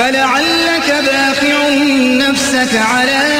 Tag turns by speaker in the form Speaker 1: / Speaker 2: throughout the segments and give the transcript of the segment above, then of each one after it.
Speaker 1: فلعلك باخع نفسك على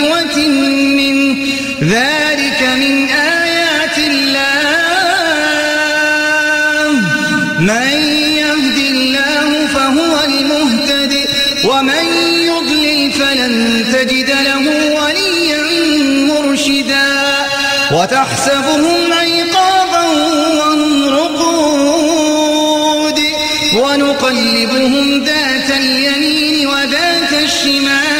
Speaker 1: فجوة من ذلك من آيات الله. من يهد الله فهو المهتد ومن يضلل فلن تجد له وليا مرشدا. وتحسبهم أيقاظا وهم رقود. ونقلبهم ذات اليمين وذات الشمال.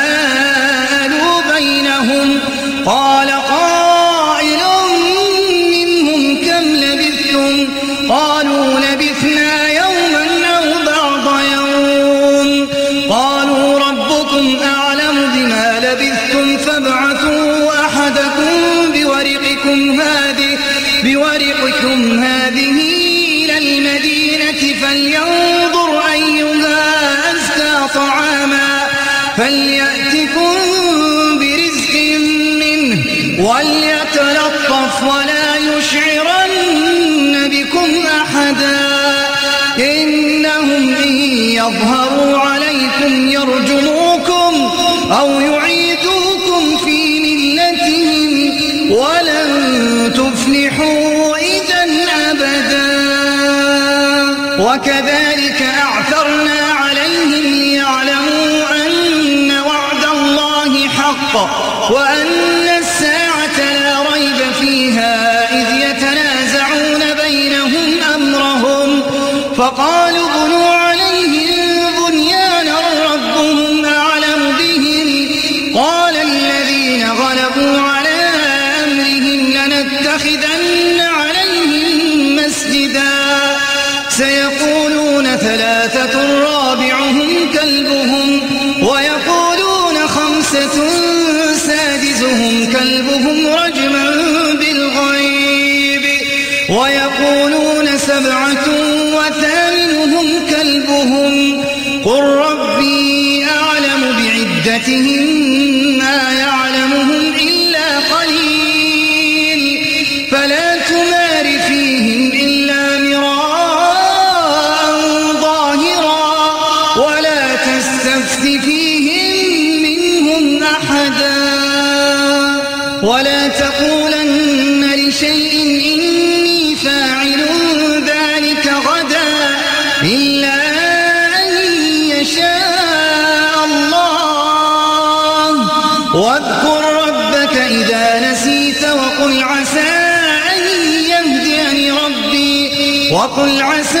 Speaker 1: فابعثوا أحدكم بورقكم هذه بورقكم هذه إلى المدينة فلينظر أيها أزكى طعاما فليأتكم برزق منه وليتلطف ولا وكذلك أعثرنا عليهم ليعلموا أن وعد الله حق وأن الساعة لا ريب فيها إذ يتنازعون بينهم أمرهم فقالوا ابنوا عليهم تر ولا تقولن لشيء إني فاعل ذلك غدا إلا أن يشاء الله. واذكر ربك إذا نسيت وقل عسى أن يهديني ربي. وقل عسى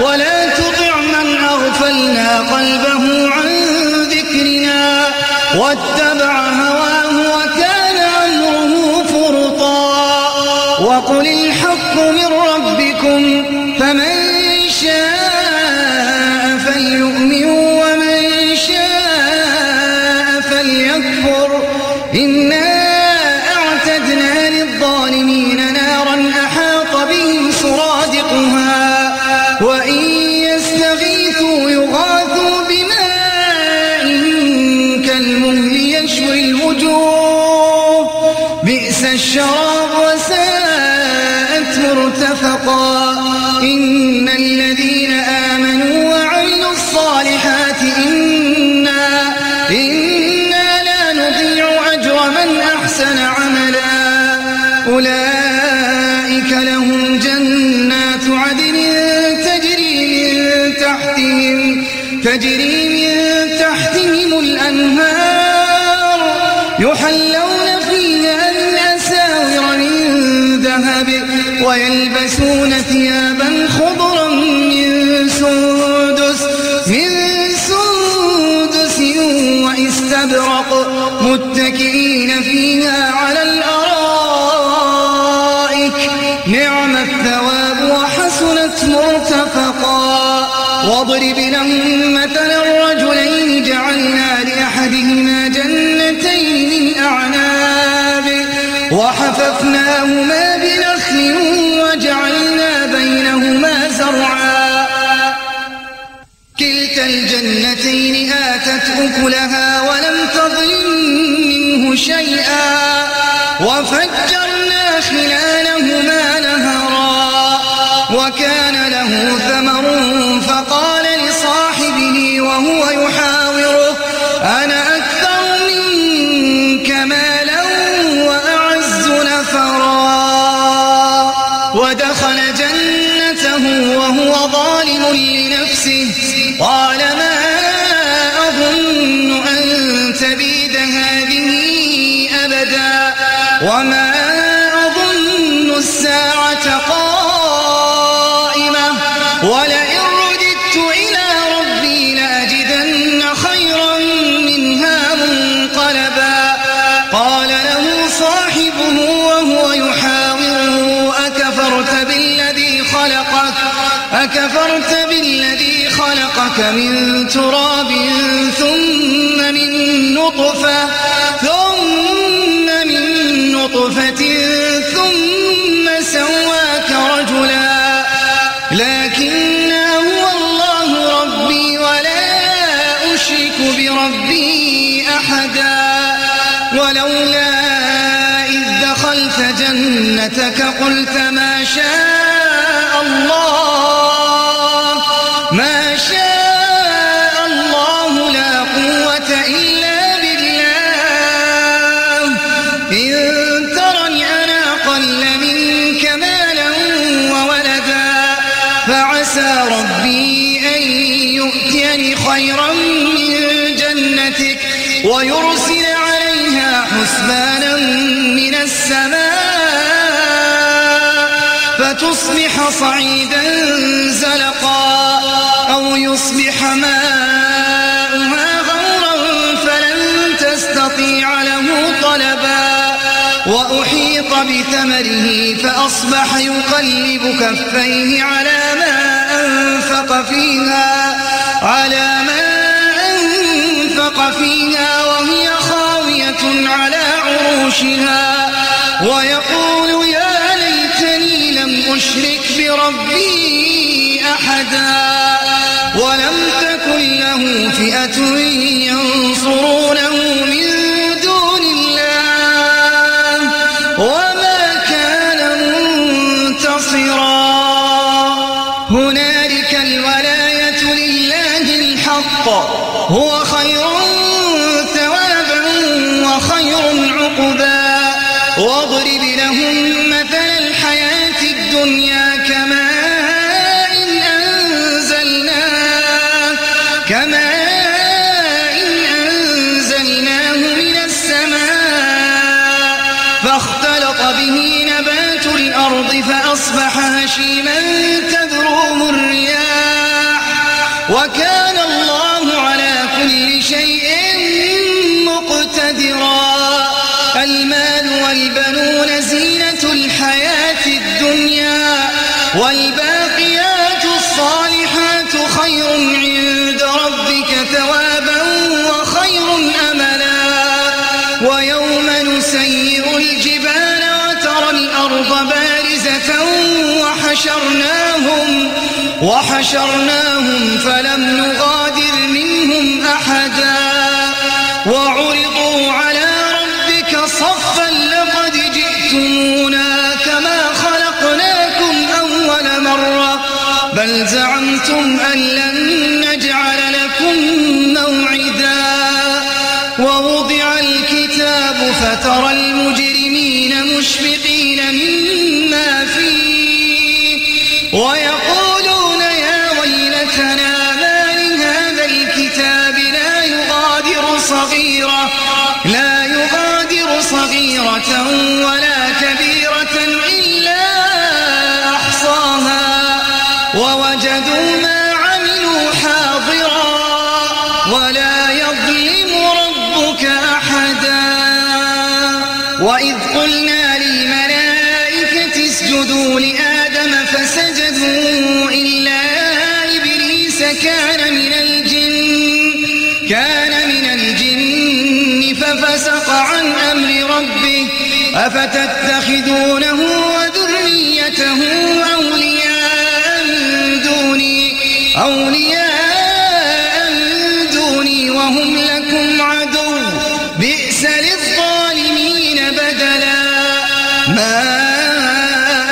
Speaker 1: ولا تطع من أغفلنا قلبه عن ذكرنا واتبع think? خلقك من تراب ثم من نطفة ثم من نطفة ثم سواك رجلا. لكن هو الله ربي ولا أشرك بربي أحدا. ولولا إذ دخلت جنتك قلت ما شاء ويرسل عليها حسبانا من السماء فتصبح صعيدا زلقا أو يصبح ماؤها غورا فلن تستطيع له طلبا وأحيط بثمره فأصبح يقلب كفيه على ما أنفق فيها على ما أنفق فيها وهي خاوية على عروشها ويقول يا ليتني لم أشرك بربي أحدا ولم تكن له فئة ينصرونه كماء إن أنزلناه من السماء فاختلط به نبات الأرض فأصبح هشيما تذروه الرياح. وكان الله على كل شيء وحشرناهم فلم نغادر منهم أحدا. وعرضوا على ربك صفا لقد جئتمونا كما خلقناكم أول مرة. بل زعمتم أن لن نجعل لكم موعدا. ووضع الكتاب فترى المجرمين مشفقين كان من الجن ففسق عن أمر ربه أفتتخذونه وذريته أولياء من دوني أولياء من دوني وهم لكم عدو بئس للظالمين بدلا ما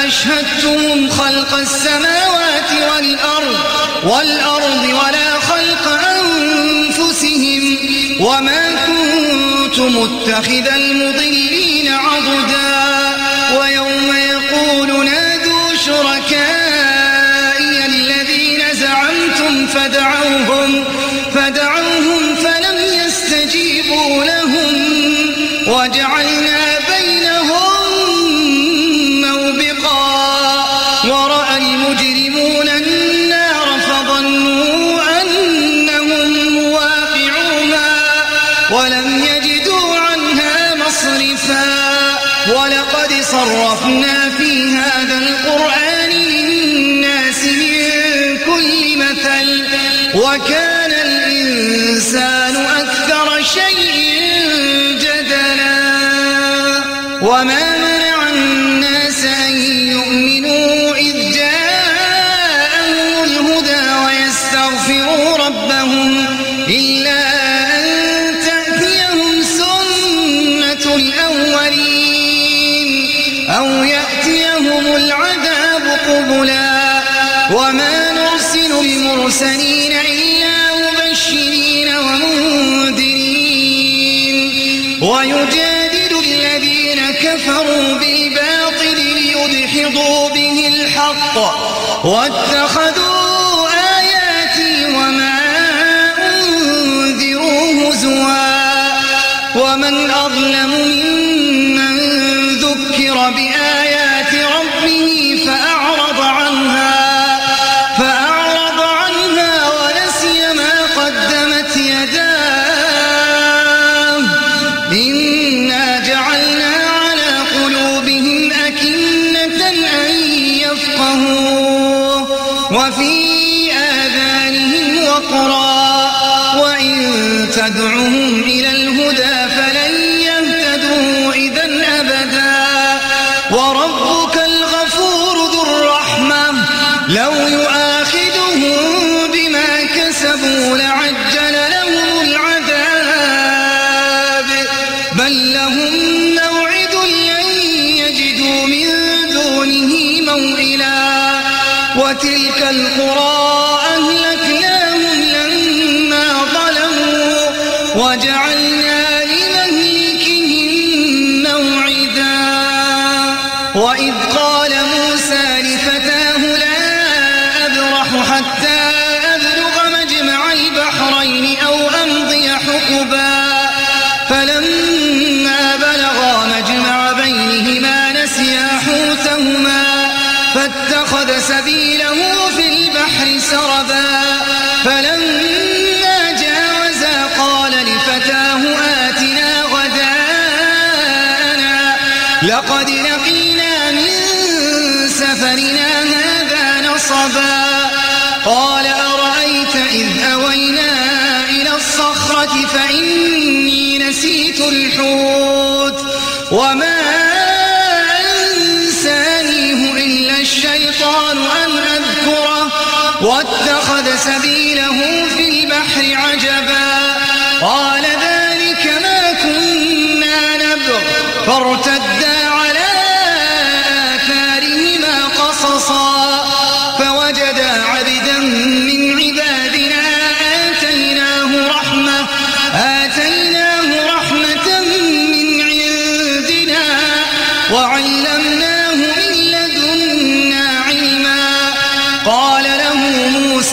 Speaker 1: أشهدتم خلق السماوات والأرض والأرض ولا وما كنت متخذ المضلين عضدا ويوم يقول نادوا شركائي الذين زعمتم فدعوهم فدعوهم فلم يستجيبوا لهم وجعلنا وكان ويجادل الذين كفروا بالباطل ليدحضوا به الحق. واتخذوا آياتي وما أنذروا هزوا. ومن أظلم ممن ذكر بآيات لو يؤاخذهم بما كسبوا لعجل لهم العذاب. بل لهم موعد لن يجدوا من دونه موئلا. وتلك القرى لقد لقينا من سفرنا هذا نصبا. قال أرأيت إذ أوينا إلى الصخرة فإني نسيت الحوت. وما أنسانيه إلا الشيطان أن أذكره. واتخذ سبيله في البحر عجبا. قال ذلك ما كنا نبغ. فارتدا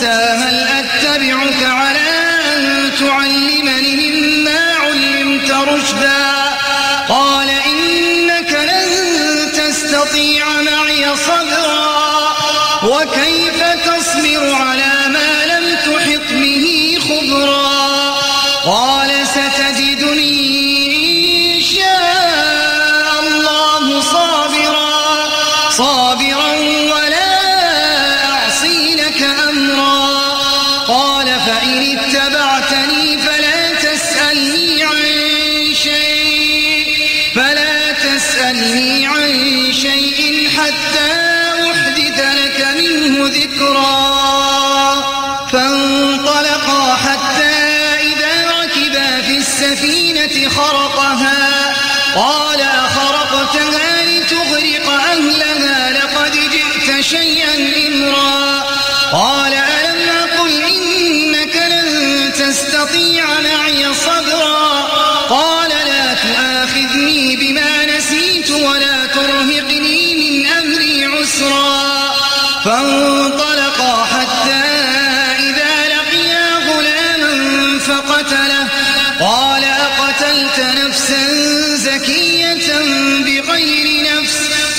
Speaker 1: موسى ذكرا فانطلقا حتى إذا ركبا في السفينة خرقها. قال أخرقتها لتغرق أهلها لقد جئت شيئا إمرا. قال ألم أقل إنك لن تستطيع معي صبرا؟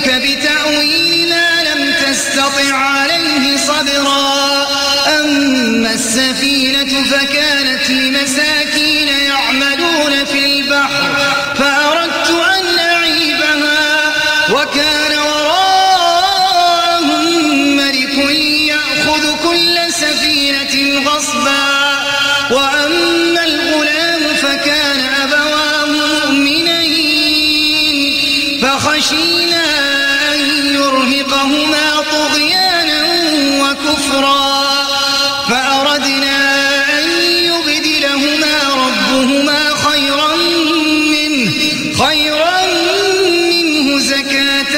Speaker 1: يأتوك بتأويل ما لم تستطع عليه صبرا. أما السفينة فكانت لمساكين يعملون في البحر فأردت أن أعيبها وكان وراءهم ملك يأخذ كل سفينة غصبا. وأما الغلام فخشينا ليرهقهما طغيانا وكفرا. فأردنا أن يبدلهما ربهما خيرا منه خيرا منه زكاة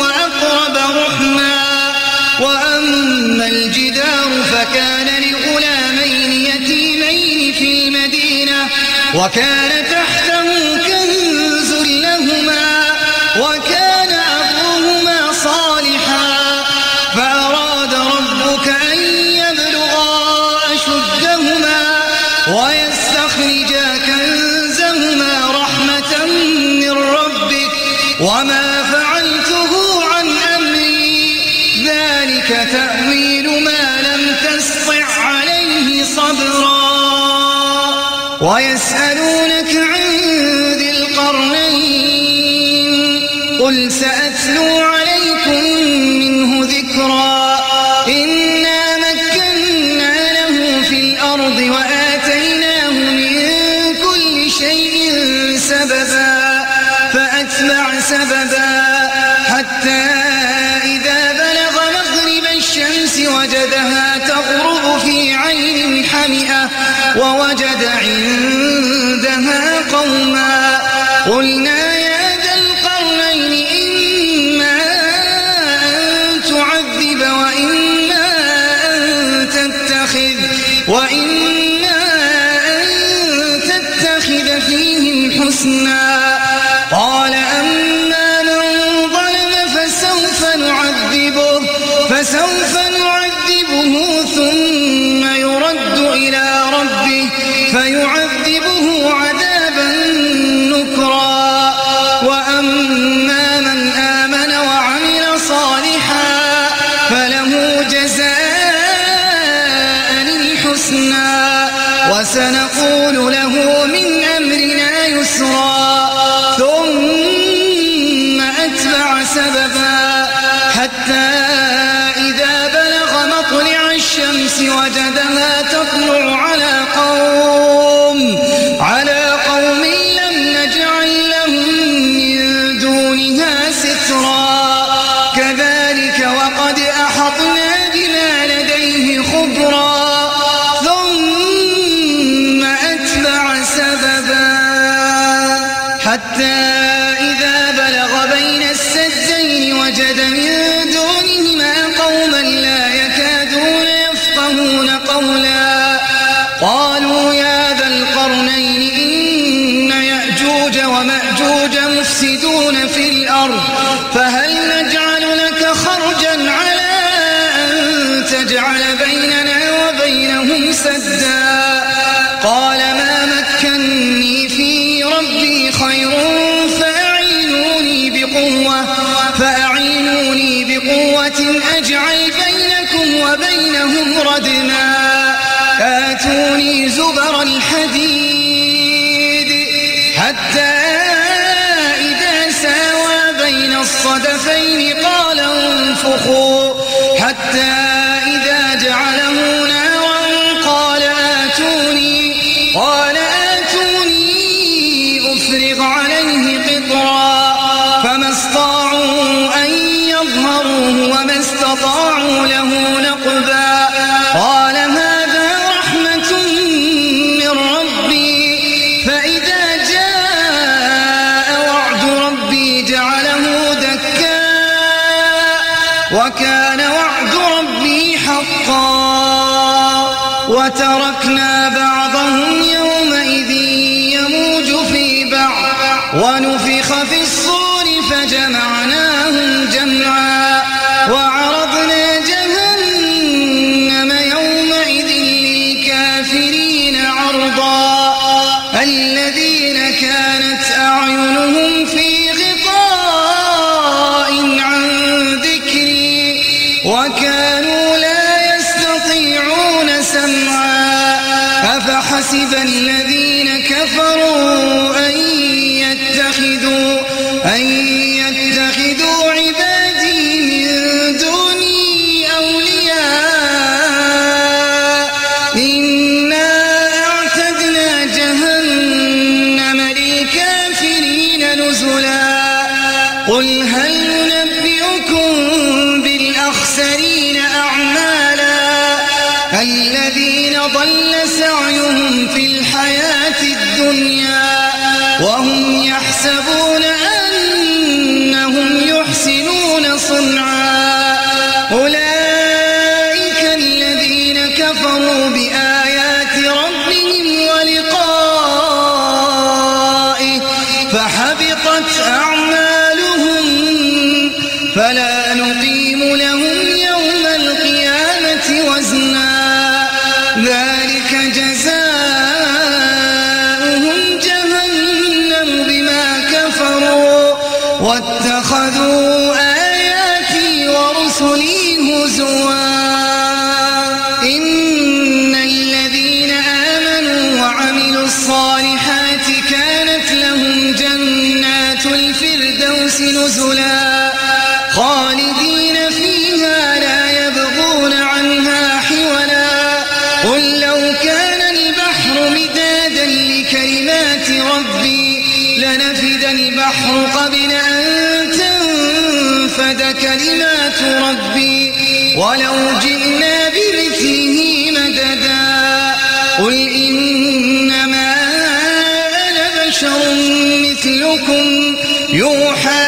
Speaker 1: وأقرب رحما. وأما الجدار فكان لغلامين يتيمين في المدينة وكان وما فعلته عن أمري. ذلك تأويل ما لم تسطع عليه صبرا. ويسألونك عن ذي القرنين. قل سأتلو عليك وإن الحديد. حتى إذا ساوى بين الصدفين قال انفخوا. حتى إذا جمعنا ضل سعيهم في الحياة الدنيا وهم يحسبون خالدين فيها لا يبغون عنها حولا. قل لو كان البحر مدادا لكلمات ربي لنفد البحر قبل أن تنفد كلمات ربي. ولو جئنا بمثله مددا. قل إنما أنا بشر مثلكم. يوحى